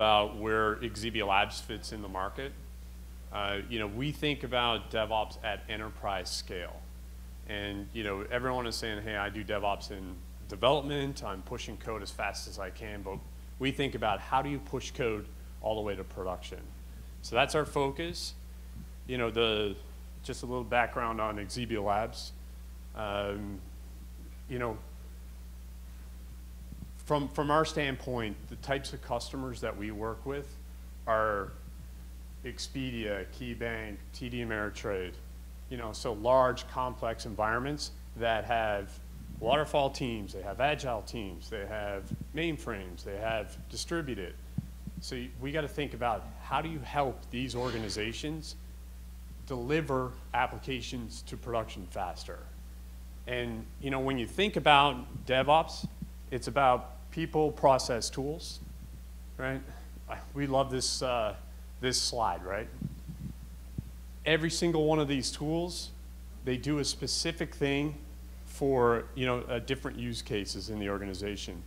about where XebiaLabs fits in the market. Uh, you know, we think about DevOps at enterprise scale. And, you know, everyone is saying, hey, I do DevOps in development, I'm pushing code as fast as I can, but we think about how do you push code all the way to production. So that's our focus. You know, the, just a little background on XebiaLabs. Um, you know, from, from our standpoint, the types of customers that we work with are Expedia, KeyBank, TD Ameritrade, you know, so large, complex environments that have waterfall teams, they have agile teams, they have mainframes, they have distributed. So we got to think about how do you help these organizations deliver applications to production faster. And you know, when you think about DevOps, it's about people, process, tools, right? We love this, uh, this slide, right? Every single one of these tools, they do a specific thing for you know, uh, different use cases in the organization.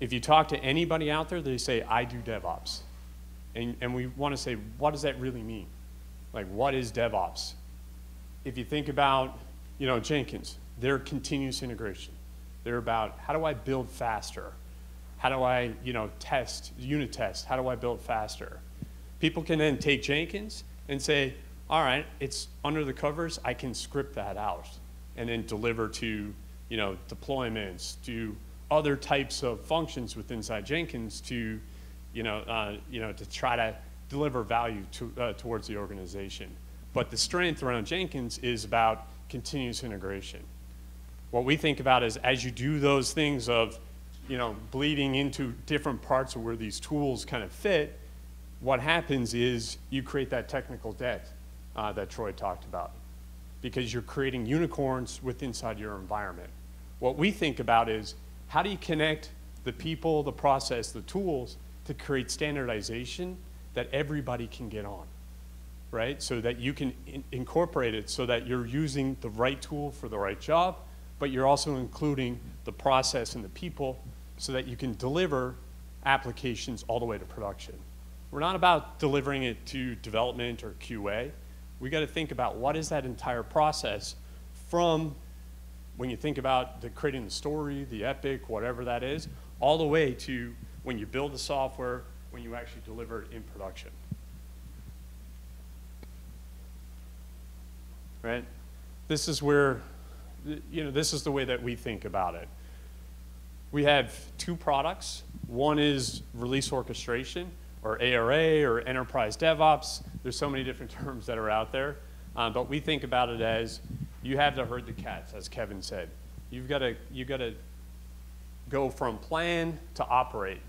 If you talk to anybody out there, they say, I do DevOps. And, and we want to say, what does that really mean? Like, what is DevOps? If you think about, you know, Jenkins, they're continuous integration. They're about how do I build faster? How do I, you know, test, unit test? How do I build faster? People can then take Jenkins and say, all right, it's under the covers, I can script that out and then deliver to, you know, deployments, to other types of functions within inside Jenkins to, you know, uh, you know, to try to deliver value to, uh, towards the organization. But the strength around Jenkins is about continuous integration. What we think about is as you do those things of you know, bleeding into different parts of where these tools kind of fit, what happens is you create that technical debt uh, that Troy talked about because you're creating unicorns with inside your environment. What we think about is how do you connect the people, the process, the tools to create standardization that everybody can get on, right? So that you can in incorporate it so that you're using the right tool for the right job, but you're also including the process and the people so that you can deliver applications all the way to production. We're not about delivering it to development or QA. We got to think about what is that entire process from when you think about the creating the story, the epic, whatever that is, all the way to when you build the software, when you actually deliver it in production. Right? This is where, you know, this is the way that we think about it. We have two products. One is release orchestration, or ARA, or enterprise DevOps. There's so many different terms that are out there. Um, but we think about it as you have to herd the cats, as Kevin said. You've got to, you've got to go from plan to operate.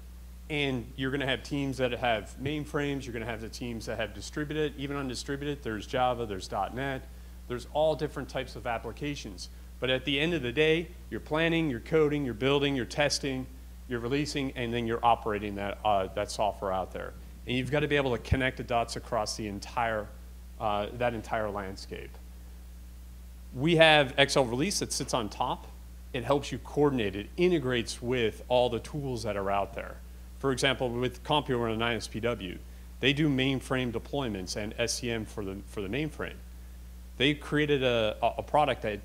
And you're going to have teams that have mainframes. You're going to have the teams that have distributed. Even undistributed, there's Java, there's .NET. There's all different types of applications. But at the end of the day, you're planning, you're coding, you're building, you're testing, you're releasing, and then you're operating that, uh, that software out there. And you've got to be able to connect the dots across the entire, uh, that entire landscape. We have XL Release that sits on top. It helps you coordinate. It integrates with all the tools that are out there. For example, with CompuWare and ISPW, they do mainframe deployments and SCM for the, for the mainframe. They created a, a product that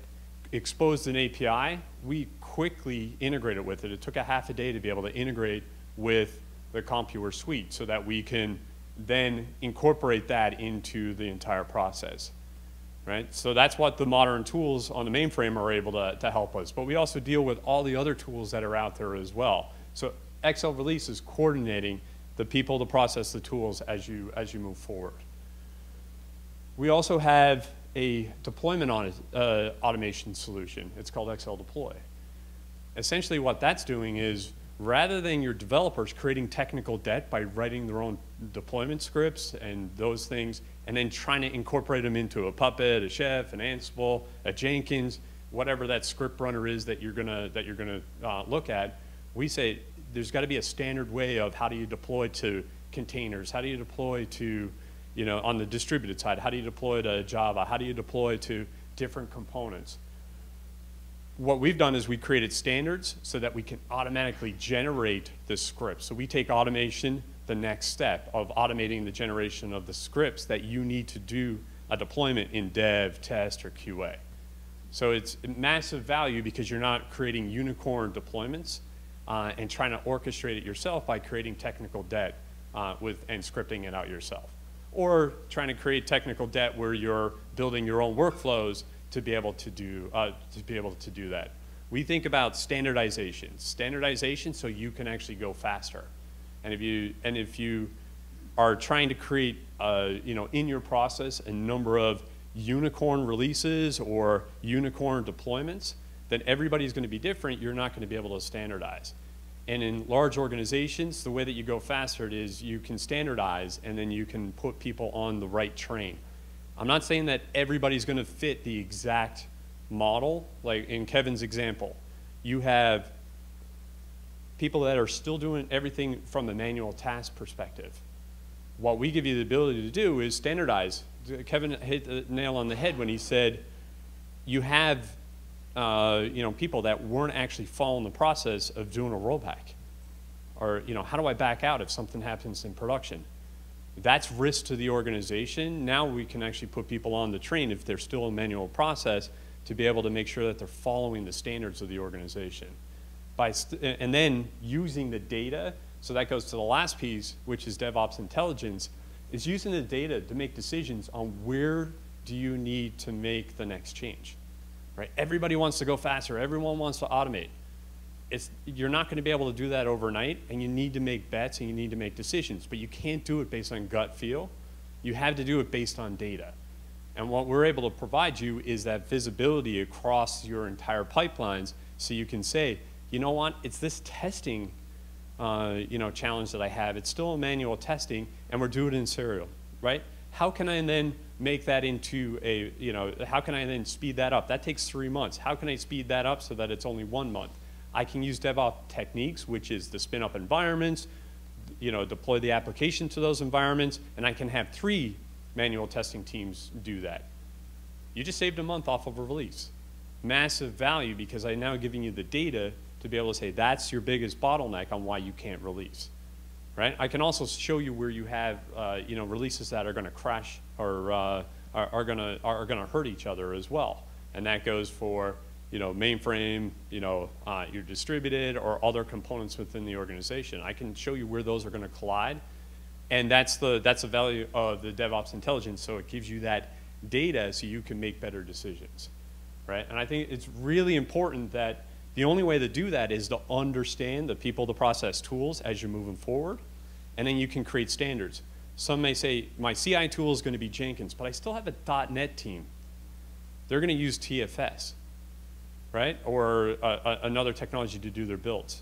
exposed an API, we quickly integrated with it. It took a half a day to be able to integrate with the CompuWare suite so that we can then incorporate that into the entire process. Right? So that's what the modern tools on the mainframe are able to, to help us. But we also deal with all the other tools that are out there as well. So XL Release is coordinating the people, the process, the tools as you, as you move forward. We also have a deployment on, uh, automation solution. It's called XL Deploy. Essentially what that's doing is rather than your developers creating technical debt by writing their own deployment scripts and those things, and then trying to incorporate them into a Puppet, a Chef, an Ansible, a Jenkins, whatever that script runner is that you're gonna, that you're gonna uh, look at, we say there's gotta be a standard way of how do you deploy to containers, how do you deploy to you know, on the distributed side, how do you deploy to Java? How do you deploy to different components? What we've done is we created standards so that we can automatically generate the script. So we take automation the next step of automating the generation of the scripts that you need to do a deployment in dev, test, or QA. So it's massive value because you're not creating unicorn deployments uh, and trying to orchestrate it yourself by creating technical debt uh, with, and scripting it out yourself. Or trying to create technical debt where you're building your own workflows to be able to do, uh, to be able to do that. We think about standardization. Standardization so you can actually go faster. And if you, and if you are trying to create, uh, you know, in your process a number of unicorn releases or unicorn deployments, then everybody's going to be different. You're not going to be able to standardize. And in large organizations, the way that you go faster is you can standardize and then you can put people on the right train. I'm not saying that everybody's going to fit the exact model. Like in Kevin's example, you have people that are still doing everything from the manual task perspective. What we give you the ability to do is standardize. Kevin hit the nail on the head when he said you have uh, you know, people that weren't actually following the process of doing a rollback. Or, you know, how do I back out if something happens in production? That's risk to the organization. Now we can actually put people on the train if they're still a manual process to be able to make sure that they're following the standards of the organization. By and then using the data, so that goes to the last piece, which is DevOps intelligence, is using the data to make decisions on where do you need to make the next change right? Everybody wants to go faster. Everyone wants to automate. It's, you're not going to be able to do that overnight, and you need to make bets and you need to make decisions, but you can't do it based on gut feel. You have to do it based on data. And what we're able to provide you is that visibility across your entire pipelines so you can say, you know what, it's this testing uh, you know, challenge that I have. It's still a manual testing, and we're doing it in serial, right? How can I then make that into a, you know, how can I then speed that up? That takes three months. How can I speed that up so that it's only one month? I can use DevOps techniques, which is the spin up environments, you know, deploy the application to those environments, and I can have three manual testing teams do that. You just saved a month off of a release. Massive value because I'm now giving you the data to be able to say that's your biggest bottleneck on why you can't release right? I can also show you where you have, uh, you know, releases that are going to crash or uh, are, going to are going to hurt each other as well, and that goes for you know mainframe, you know, uh, your distributed or other components within the organization. I can show you where those are going to collide, and that's the that's the value of the DevOps intelligence. So it gives you that data so you can make better decisions, right? And I think it's really important that the only way to do that is to understand the people, the process tools as you're moving forward, and then you can create standards. Some may say, my CI tool is going to be Jenkins, but I still have a .NET team. They're going to use TFS, right? Or another technology to do their builds.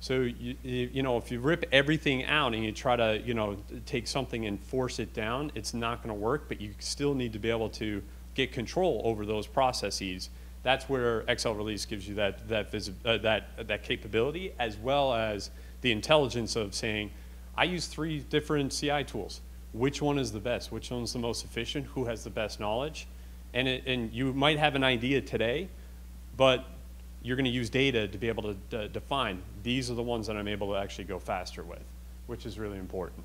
So, you, you know, if you rip everything out and you try to, you know, take something and force it down, it's not going to work, but you still need to be able to get control over those processes that's where XL Release gives you that, that, uh, that, that capability as well as the intelligence of saying, I use three different CI tools. Which one is the best? Which one's the most efficient? Who has the best knowledge? And, it, and you might have an idea today, but you're going to use data to be able to define these are the ones that I'm able to actually go faster with, which is really important.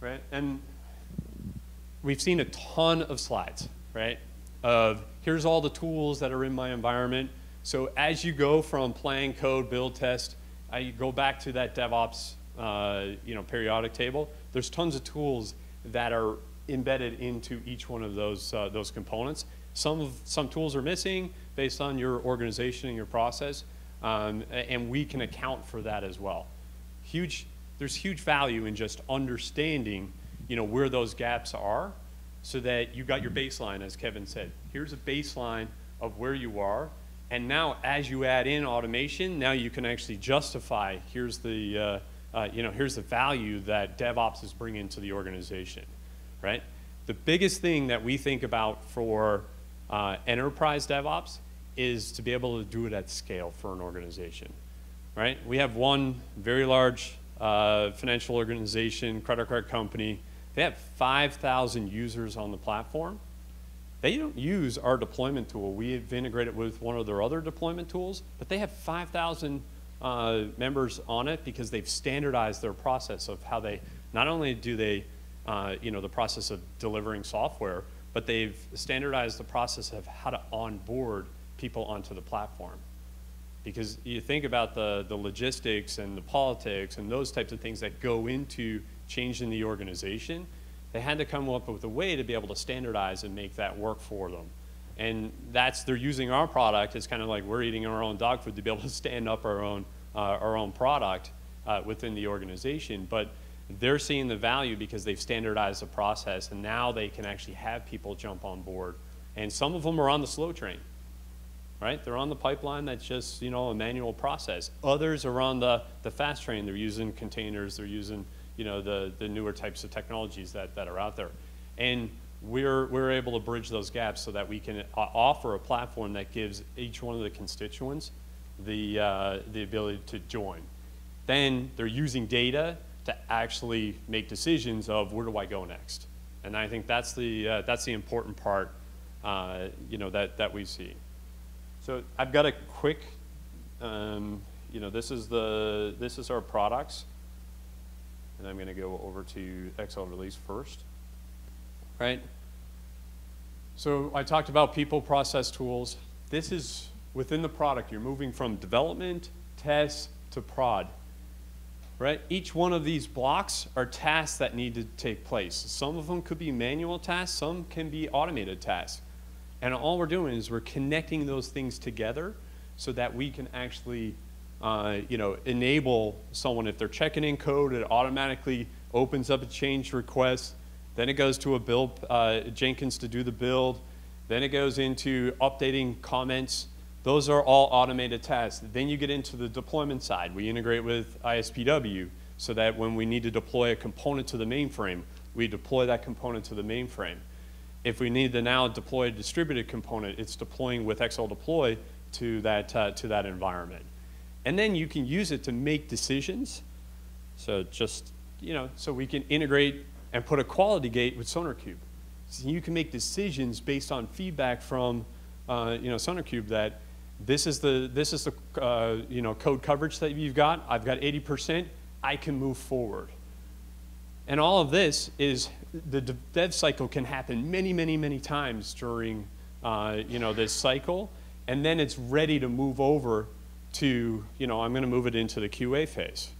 Right? And we've seen a ton of slides, right? Of here's all the tools that are in my environment. So as you go from plan, code, build, test, I go back to that DevOps uh, you know, periodic table. There's tons of tools that are embedded into each one of those, uh, those components. Some, some tools are missing based on your organization and your process, um, and we can account for that as well. Huge, there's huge value in just understanding you know, where those gaps are so that you got your baseline, as Kevin said. Here's a baseline of where you are. And now, as you add in automation, now you can actually justify here's the, uh, uh, you know, here's the value that DevOps is bringing to the organization, right? The biggest thing that we think about for uh, enterprise DevOps is to be able to do it at scale for an organization, right? We have one very large uh, financial organization, credit card company, they have 5,000 users on the platform. They don't use our deployment tool. We've integrated with one of their other deployment tools, but they have 5,000 uh, members on it because they've standardized their process of how they, not only do they, uh, you know, the process of delivering software, but they've standardized the process of how to onboard people onto the platform. Because you think about the, the logistics and the politics and those types of things that go into changing the organization, they had to come up with a way to be able to standardize and make that work for them. And that's, they're using our product, it's kind of like we're eating our own dog food to be able to stand up our own, uh, our own product uh, within the organization. But they're seeing the value because they've standardized the process and now they can actually have people jump on board. And some of them are on the slow train, right? They're on the pipeline that's just, you know, a manual process. Others are on the, the fast train. They're using containers, they're using, you know, the, the newer types of technologies that, that are out there. And we're, we're able to bridge those gaps so that we can uh, offer a platform that gives each one of the constituents the, uh, the ability to join. Then they're using data to actually make decisions of where do I go next. And I think that's the, uh, that's the important part uh, you know, that, that we see. So I've got a quick, um, you know, this is, the, this is our products. And I'm going to go over to XL Release first. Right? So I talked about people process tools. This is within the product. You're moving from development, test, to prod right? Each one of these blocks are tasks that need to take place. Some of them could be manual tasks, some can be automated tasks. And all we're doing is we're connecting those things together so that we can actually, uh, you know, enable someone, if they're checking in code, it automatically opens up a change request. Then it goes to a build, uh, Jenkins to do the build. Then it goes into updating comments those are all automated tasks. Then you get into the deployment side. We integrate with ISPW so that when we need to deploy a component to the mainframe, we deploy that component to the mainframe. If we need to now deploy a distributed component, it's deploying with XL Deploy to that, uh, to that environment. And then you can use it to make decisions. So just, you know, so we can integrate and put a quality gate with SonarQube. So you can make decisions based on feedback from, uh, you know, SonarQube that this is the, this is the uh, you know, code coverage that you've got. I've got 80%. I can move forward. And all of this is the dev cycle can happen many, many, many times during uh, you know, this cycle. And then it's ready to move over to, you know, I'm going to move it into the QA phase.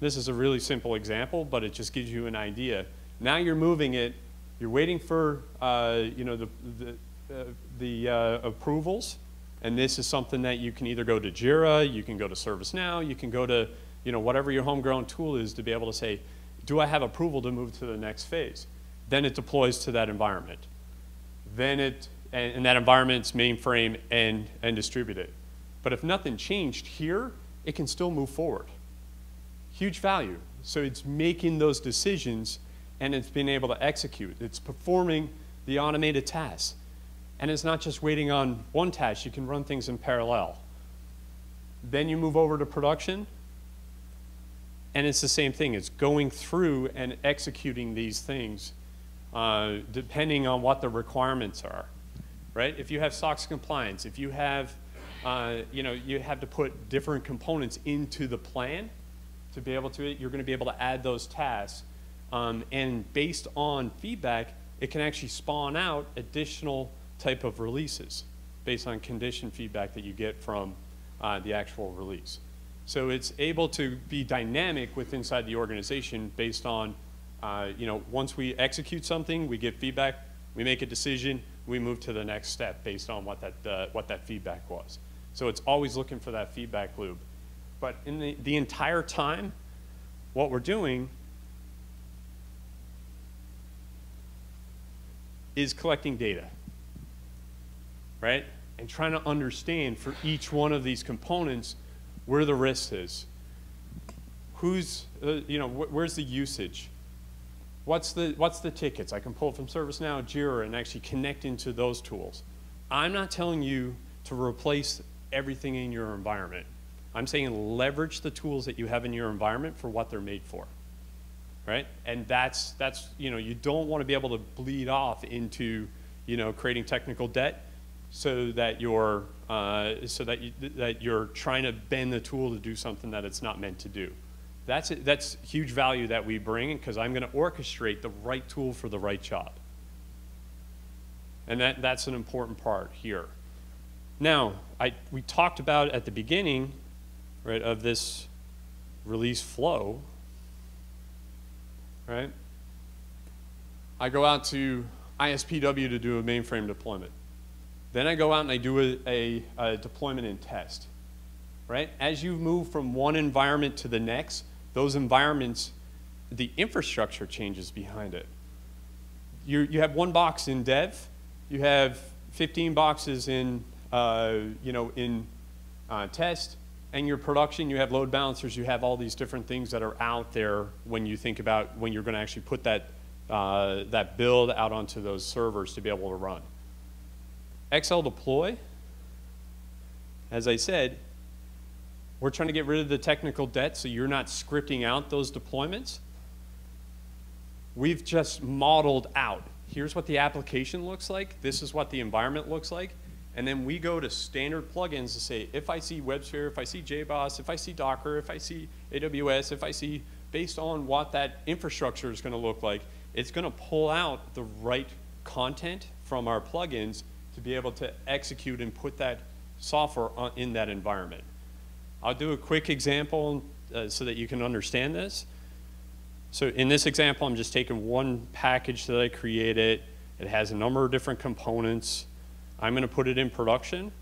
This is a really simple example, but it just gives you an idea. Now you're moving it, you're waiting for, uh, you know, the, the, uh, the uh, approvals, and this is something that you can either go to Jira, you can go to ServiceNow, you can go to you know, whatever your homegrown tool is to be able to say, do I have approval to move to the next phase? Then it deploys to that environment. Then it, and, and that environment's mainframe and, and distributed. But if nothing changed here, it can still move forward. Huge value. So it's making those decisions and it's being able to execute. It's performing the automated tasks. And it's not just waiting on one task, you can run things in parallel. Then you move over to production, and it's the same thing. It's going through and executing these things uh, depending on what the requirements are, right? If you have SOX compliance, if you have, uh, you know, you have to put different components into the plan to be able to, you're going to be able to add those tasks. Um, and based on feedback, it can actually spawn out additional type of releases based on condition feedback that you get from uh, the actual release. So it's able to be dynamic with inside the organization based on, uh, you know, once we execute something, we get feedback, we make a decision, we move to the next step based on what that, uh, what that feedback was. So it's always looking for that feedback loop. But in the, the entire time, what we're doing is collecting data right? And trying to understand for each one of these components where the risk is. Who's, uh, you know, wh where's the usage? What's the, what's the tickets? I can pull from ServiceNow, Jira, and actually connect into those tools. I'm not telling you to replace everything in your environment. I'm saying leverage the tools that you have in your environment for what they're made for, right? And that's, that's you know, you don't want to be able to bleed off into, you know, creating technical debt so that your uh, so that, you, that you're trying to bend the tool to do something that it's not meant to do. That's, that's huge value that we bring because I'm going to orchestrate the right tool for the right job. And that, that's an important part here. Now, I, we talked about at the beginning right, of this release flow, right? I go out to ISPW to do a mainframe deployment. Then I go out and I do a, a, a deployment and test, right? As you move from one environment to the next, those environments, the infrastructure changes behind it. You, you have one box in dev, you have 15 boxes in, uh, you know, in uh, test, and your production, you have load balancers, you have all these different things that are out there when you think about when you're going to actually put that, uh, that build out onto those servers to be able to run. XL deploy, as I said, we're trying to get rid of the technical debt so you're not scripting out those deployments. We've just modeled out. Here's what the application looks like. This is what the environment looks like. And then we go to standard plugins to say, if I see WebSphere, if I see JBoss, if I see Docker, if I see AWS, if I see, based on what that infrastructure is going to look like, it's going to pull out the right content from our plugins to be able to execute and put that software in that environment. I'll do a quick example uh, so that you can understand this. So in this example, I'm just taking one package that I created. It has a number of different components. I'm going to put it in production,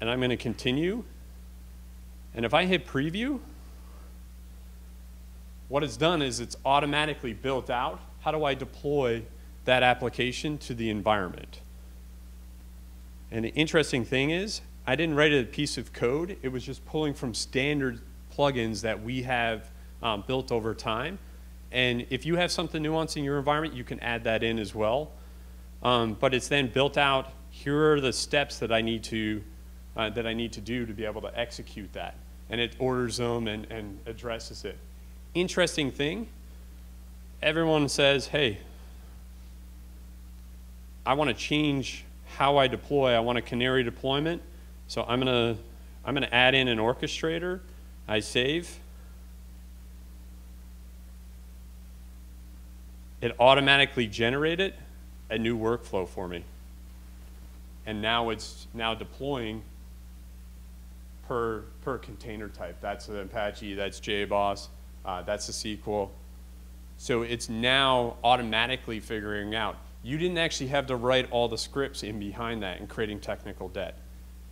and I'm going to continue. And if I hit preview, what it's done is it's automatically built out. How do I deploy that application to the environment? And the interesting thing is, I didn't write a piece of code. It was just pulling from standard plugins that we have um, built over time. And if you have something nuanced in your environment, you can add that in as well. Um, but it's then built out. Here are the steps that I need to uh, that I need to do to be able to execute that, and it orders them and, and addresses it. Interesting thing. Everyone says, "Hey, I want to change how I deploy. I want a canary deployment." So I'm gonna, I'm gonna add in an orchestrator. I save. It automatically generated a new workflow for me. And now it's now deploying per, per container type. That's an Apache, that's JBoss, uh, that's a SQL. So it's now automatically figuring out. You didn't actually have to write all the scripts in behind that and creating technical debt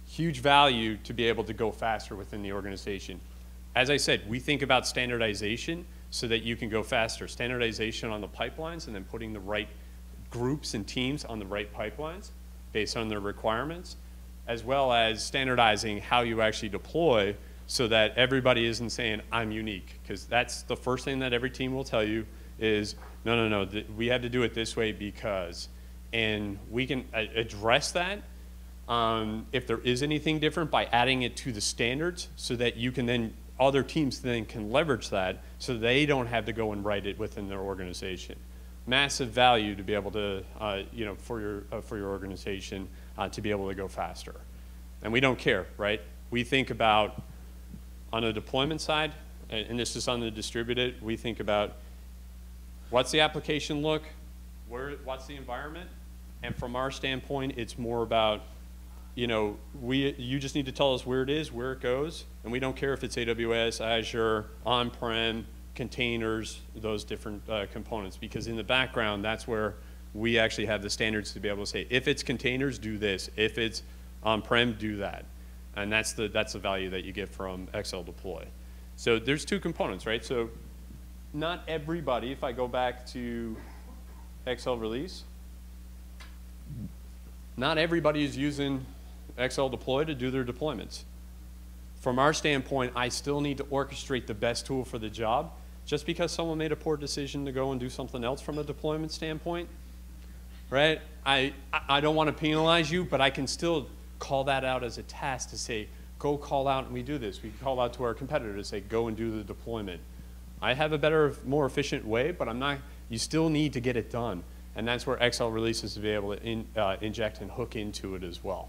huge value to be able to go faster within the organization. As I said, we think about standardization so that you can go faster. Standardization on the pipelines and then putting the right groups and teams on the right pipelines based on their requirements, as well as standardizing how you actually deploy so that everybody isn't saying, I'm unique. Because that's the first thing that every team will tell you is, no, no, no, we have to do it this way because. And we can address that um, if there is anything different by adding it to the standards so that you can then other teams then can leverage that so they don't have to go and write it within their organization massive value to be able to uh, you know for your uh, for your organization uh, to be able to go faster. And we don't care right? We think about on a deployment side and this is on the distributed we think about what's the application look where what's the environment and from our standpoint it's more about you know, we, you just need to tell us where it is, where it goes, and we don't care if it's AWS, Azure, on-prem, containers, those different uh, components, because in the background, that's where we actually have the standards to be able to say, if it's containers, do this. If it's on-prem, do that. And that's the, that's the value that you get from XL Deploy. So there's two components, right? So not everybody, if I go back to XL Release, not everybody is using XL Deploy to do their deployments. From our standpoint, I still need to orchestrate the best tool for the job. Just because someone made a poor decision to go and do something else from a deployment standpoint, right? I, I don't want to penalize you, but I can still call that out as a task to say, go call out and we do this. We call out to our competitor to say, go and do the deployment. I have a better, more efficient way, but I'm not, you still need to get it done. And that's where XL releases to be able to in, uh, inject and hook into it as well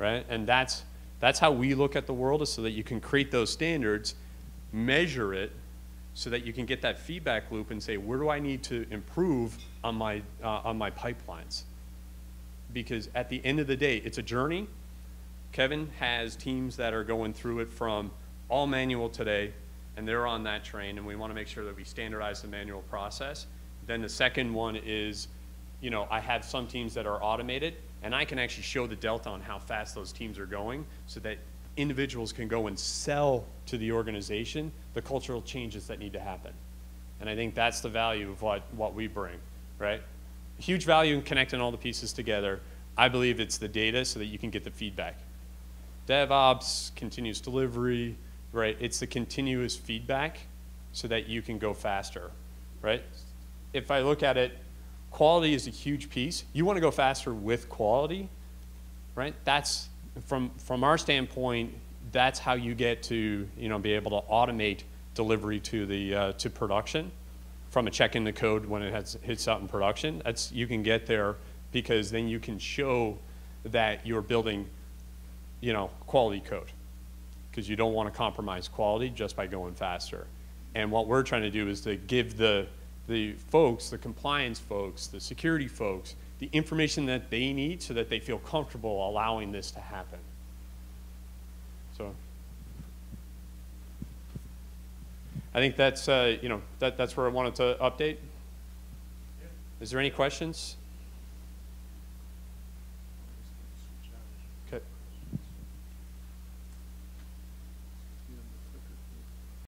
right? And that's, that's how we look at the world is so that you can create those standards, measure it, so that you can get that feedback loop and say, where do I need to improve on my, uh, on my pipelines? Because at the end of the day, it's a journey. Kevin has teams that are going through it from all manual today, and they're on that train, and we want to make sure that we standardize the manual process. Then the second one is, you know, I have some teams that are automated, and I can actually show the delta on how fast those teams are going so that individuals can go and sell to the organization the cultural changes that need to happen. And I think that's the value of what, what we bring, right? Huge value in connecting all the pieces together. I believe it's the data so that you can get the feedback. DevOps, continuous delivery, right? It's the continuous feedback so that you can go faster, right? If I look at it, quality is a huge piece. You want to go faster with quality, right? That's from from our standpoint. That's how you get to you know be able to automate delivery to the uh, to production from a check in the code when it has hits out in production. That's you can get there because then you can show that you're building you know quality code because you don't want to compromise quality just by going faster. And what we're trying to do is to give the the folks, the compliance folks, the security folks, the information that they need so that they feel comfortable allowing this to happen. So I think that's, uh, you know, that, that's where I wanted to update. Is there any questions?